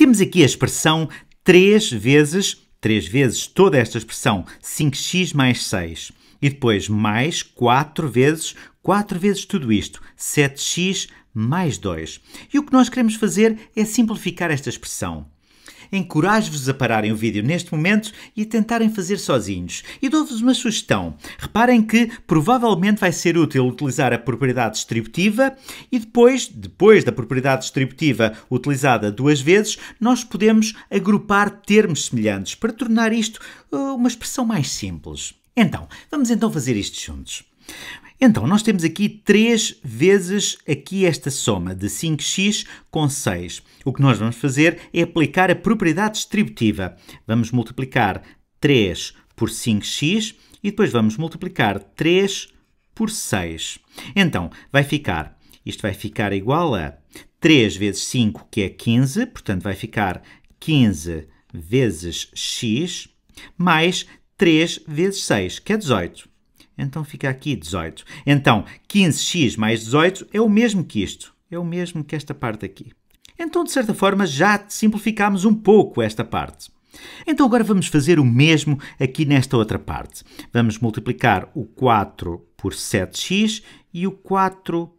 Temos aqui a expressão 3 vezes, 3 vezes toda esta expressão, 5x mais 6. E depois mais 4 vezes, 4 vezes tudo isto, 7x mais 2. E o que nós queremos fazer é simplificar esta expressão. Encorajo-vos a pararem o vídeo neste momento e a tentarem fazer sozinhos. E dou-vos uma sugestão. Reparem que provavelmente vai ser útil utilizar a propriedade distributiva e depois, depois da propriedade distributiva utilizada duas vezes, nós podemos agrupar termos semelhantes para tornar isto uh, uma expressão mais simples. Então, vamos então fazer isto juntos. Então, nós temos aqui 3 vezes aqui esta soma de 5x com 6. O que nós vamos fazer é aplicar a propriedade distributiva. Vamos multiplicar 3 por 5x e depois vamos multiplicar 3 por 6. Então, vai ficar, isto vai ficar igual a 3 vezes 5, que é 15, portanto vai ficar 15 vezes x, mais 3 vezes 6, que é 18. Então fica aqui 18. Então, 15x mais 18 é o mesmo que isto. É o mesmo que esta parte aqui. Então, de certa forma, já simplificámos um pouco esta parte. Então agora vamos fazer o mesmo aqui nesta outra parte. Vamos multiplicar o 4 por 7x e o 4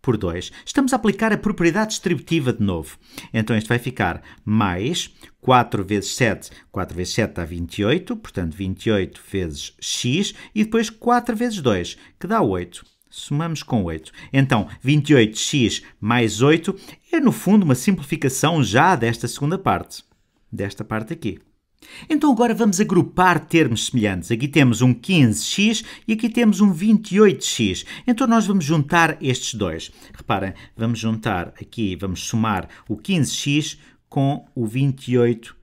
por 2. Estamos a aplicar a propriedade distributiva de novo. Então isto vai ficar mais 4 vezes 7, 4 vezes 7 dá 28, portanto 28 vezes x, e depois 4 vezes 2, que dá 8. Somamos com 8. Então, 28x mais 8 é, no fundo, uma simplificação já desta segunda parte. Desta parte aqui. Então agora vamos agrupar termos semelhantes. Aqui temos um 15x e aqui temos um 28x. Então nós vamos juntar estes dois. Reparem, vamos juntar aqui, vamos somar o 15x com o 28x.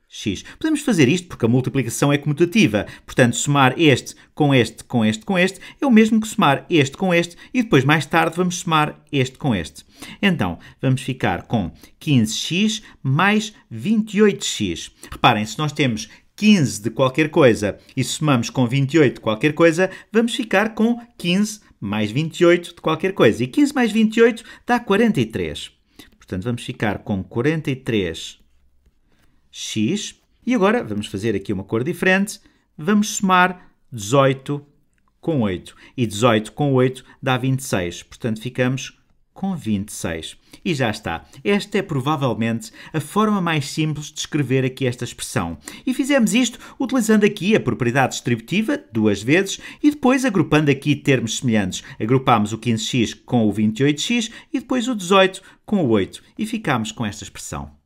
Podemos fazer isto porque a multiplicação é comutativa. Portanto, somar este com este com este com este é o mesmo que somar este com este e depois mais tarde vamos somar este com este. Então, vamos ficar com 15x mais 28x. Reparem, se nós temos 15 de qualquer coisa e somamos com 28 de qualquer coisa, vamos ficar com 15 mais 28 de qualquer coisa. E 15 mais 28 dá 43. Portanto, vamos ficar com 43x. E agora, vamos fazer aqui uma cor diferente. Vamos somar 18 com 8. E 18 com 8 dá 26. Portanto, ficamos com 26. E já está. Esta é provavelmente a forma mais simples de escrever aqui esta expressão. E fizemos isto utilizando aqui a propriedade distributiva duas vezes e depois agrupando aqui termos semelhantes. Agrupámos o 15x com o 28x e depois o 18 com o 8 e ficámos com esta expressão.